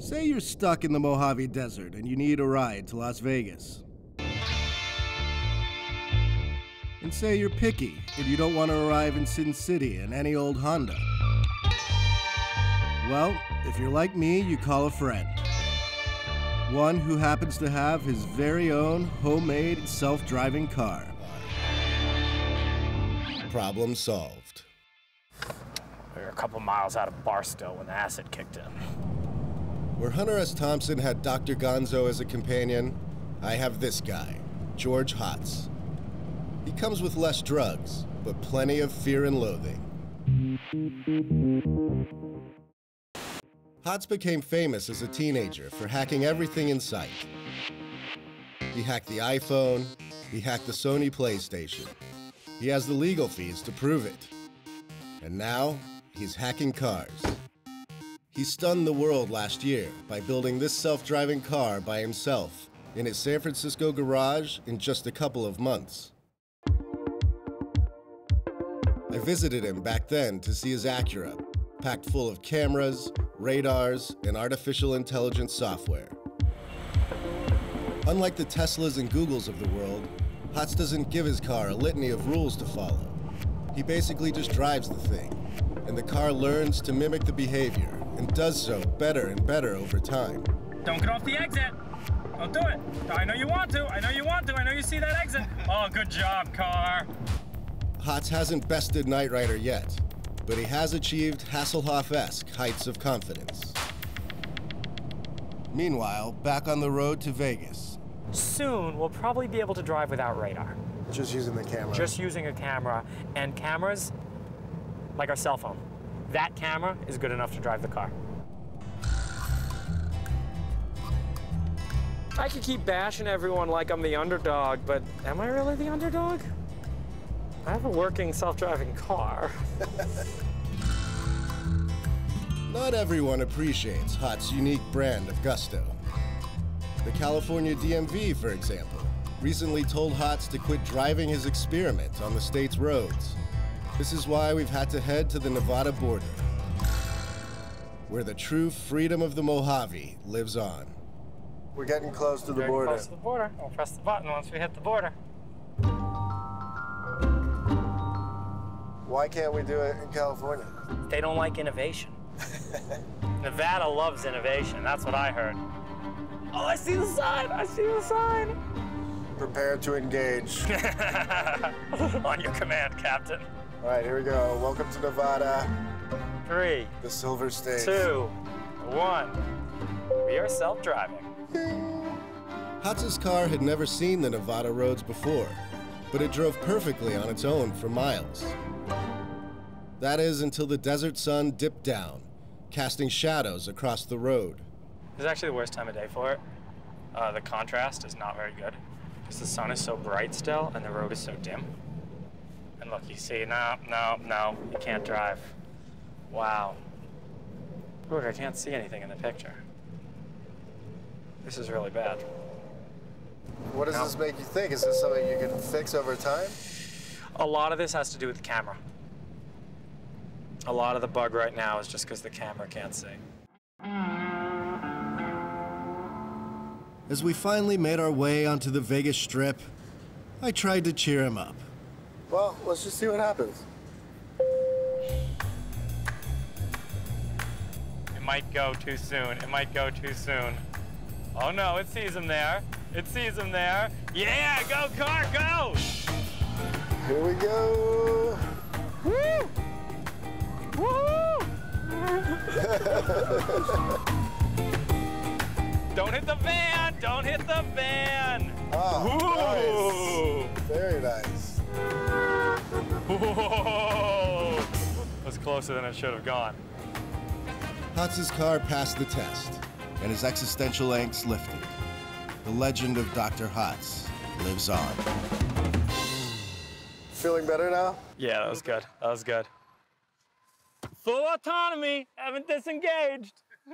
Say you're stuck in the Mojave Desert and you need a ride to Las Vegas. And say you're picky and you don't want to arrive in Sin City in any old Honda. Well, if you're like me, you call a friend. One who happens to have his very own homemade self driving car. Problem solved. We were a couple miles out of Barstow when the acid kicked in. Where Hunter S. Thompson had Dr. Gonzo as a companion, I have this guy, George Hotz. He comes with less drugs, but plenty of fear and loathing. Hotz became famous as a teenager for hacking everything in sight. He hacked the iPhone, he hacked the Sony PlayStation. He has the legal fees to prove it. And now, he's hacking cars. He stunned the world last year by building this self driving car by himself in his San Francisco garage in just a couple of months. I visited him back then to see his Acura, packed full of cameras, radars, and artificial intelligence software. Unlike the Teslas and Googles of the world, Hotz doesn't give his car a litany of rules to follow. He basically just drives the thing, and the car learns to mimic the behavior and does so better and better over time. Don't get off the exit. Don't do it. I know you want to. I know you want to. I know you see that exit. Oh, good job, car. Hotz hasn't bested Knight Rider yet, but he has achieved Hasselhoff-esque heights of confidence. Meanwhile, back on the road to Vegas. Soon, we'll probably be able to drive without radar. Just using the camera. Just using a camera. And cameras, like our cell phone, that camera is good enough to drive the car. I could keep bashing everyone like I'm the underdog, but am I really the underdog? I have a working self-driving car. Not everyone appreciates Hotz's unique brand of gusto. The California DMV, for example, recently told Hotz to quit driving his experiment on the state's roads. This is why we've had to head to the Nevada border, where the true freedom of the Mojave lives on. We're getting close to the Very border. Close to the border. We'll press the button once we hit the border. Why can't we do it in California? They don't like innovation. Nevada loves innovation. That's what I heard. Oh, I see the sign. I see the sign. Prepare to engage. On your command, Captain. All right, here we go. Welcome to Nevada, Three, the Silver State. two, one. We are self-driving. Hotz's car had never seen the Nevada roads before, but it drove perfectly on its own for miles. That is until the desert sun dipped down, casting shadows across the road. It's actually the worst time of day for it. Uh, the contrast is not very good because the sun is so bright still and the road is so dim. And look, you see, no, no, no, you can't drive. Wow. Look, I can't see anything in the picture. This is really bad. What does No. this make you think? Is this something you can fix over time? A lot of this has to do with the camera. A lot of the bug right now is just because the camera can't see. As we finally made our way onto the Vegas Strip, I tried to cheer him up. Well, let's just see what happens. It might go too soon. It might go too soon. Oh no, it sees him there. It sees him there. Yeah, go car, go! Here we go. Woo! Woo! Don't hit the van! Don't hit the van! Oh, Ooh! nice. Very nice. Whoa! Was closer than it should have gone. Hotz's car passed the test. and his existential angst lifted. The legend of Dr. Hotz lives on. Feeling better now? Yeah, that was good. That was good. Full autonomy. Haven't disengaged.